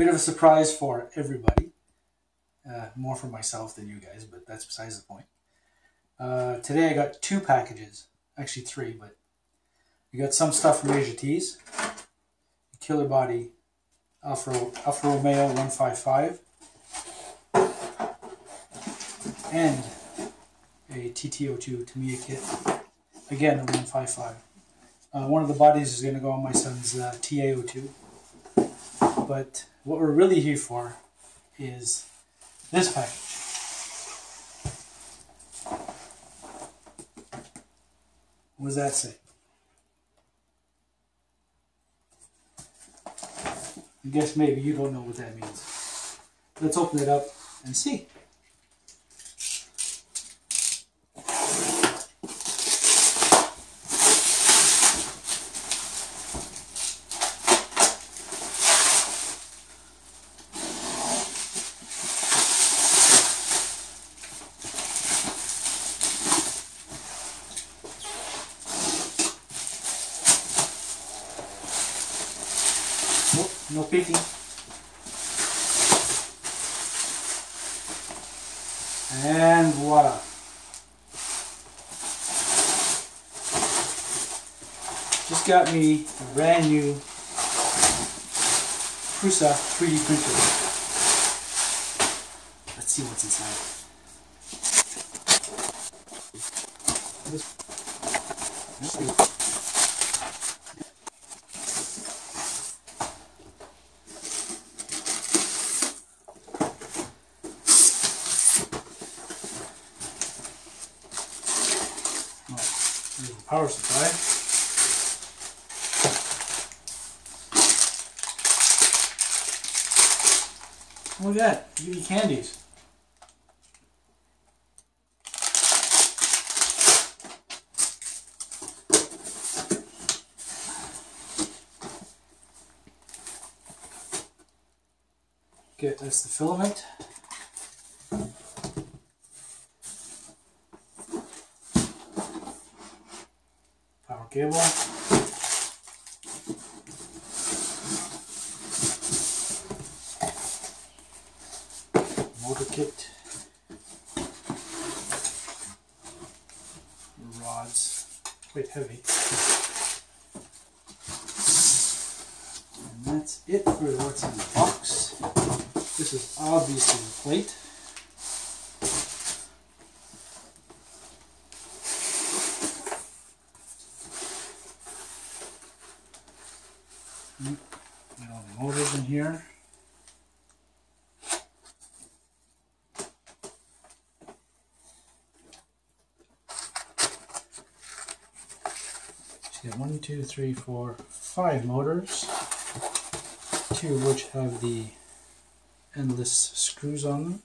bit of a surprise for everybody. Uh, more for myself than you guys, but that's besides the point. Uh, today I got two packages, actually three, but we got some stuff from Asiatees, Killer Body Alfa, Alfa Romeo 155, and a TT02 Tamiya kit, again a 155. Uh, one of the bodies is going to go on my son's uh, TA02. But what we're really here for is this package. What does that say? I guess maybe you don't know what that means. Let's open it up and see. No peeking. And voila. Just got me a brand new Prusa 3D printer. Let's see what's inside. Oh, there's the power supply. Look at that, beauty candies. Okay, that's the filament. Cable. Motor kit. Rods. Quite heavy. And that's it for what's in the box. This is obviously the plate. Got all the motors in here. One, two, three, four, five motors. Two of which have the endless screws on them.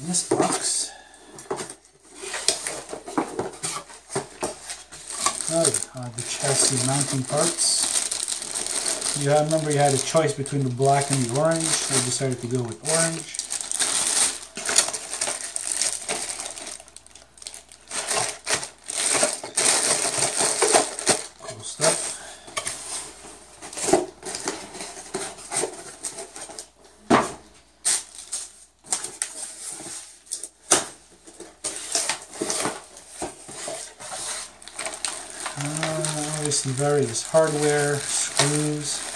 In this box? The chassis mounting parts. You have, remember you had a choice between the black and the orange. I decided to go with orange. Cool stuff. Uh, obviously various hardware, screws,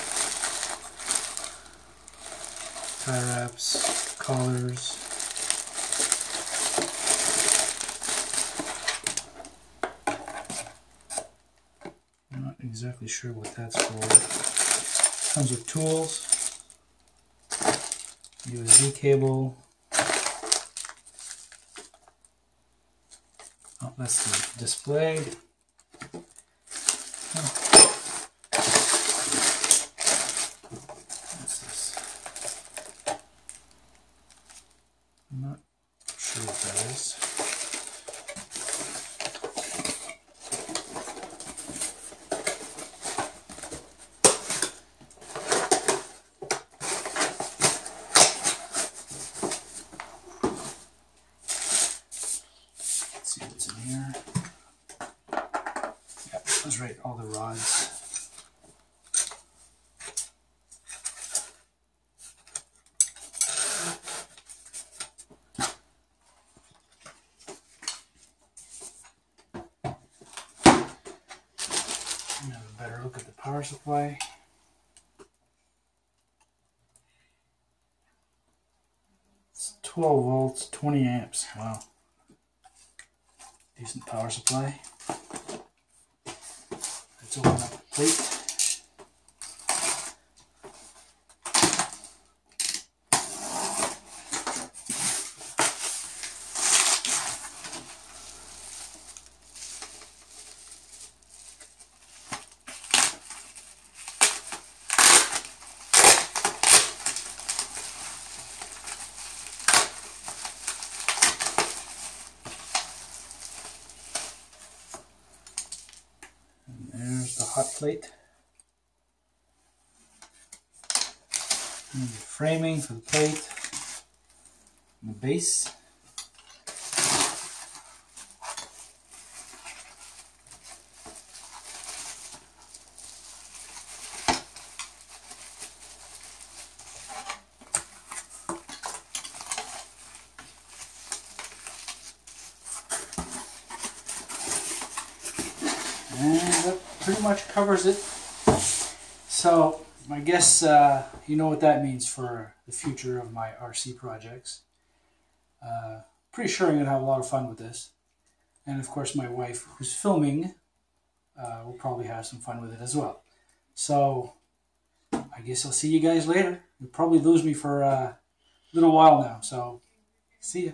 tie wraps, collars. Not exactly sure what that's for. Comes with tools, USB cable. Oh, that's the display. What's I'm not sure what that is. Let's see what's in here. Yeah, that's right, all the rods. Supply. It's 12 volts, 20 amps. Wow. Decent power supply. Let's open up the plate. Plate. And the framing for the plate. And the base. And that pretty much covers it. So I guess uh, you know what that means for the future of my RC projects. Uh, pretty sure I'm going to have a lot of fun with this. And of course my wife, who's filming, uh, will probably have some fun with it as well. So I guess I'll see you guys later. You'll probably lose me for uh, a little while now. So see ya.